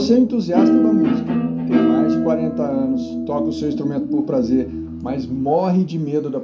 Você é entusiasta da música, tem mais de 40 anos, toca o seu instrumento por prazer, mas morre de medo da